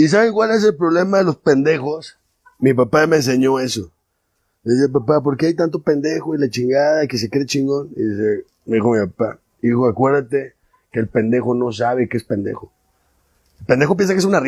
¿Y saben cuál es el problema de los pendejos? Mi papá me enseñó eso. Le dice, papá, ¿por qué hay tanto pendejo y la chingada que se cree chingón? Y dice, me dijo mi papá, hijo, acuérdate que el pendejo no sabe que es pendejo. El pendejo piensa que es una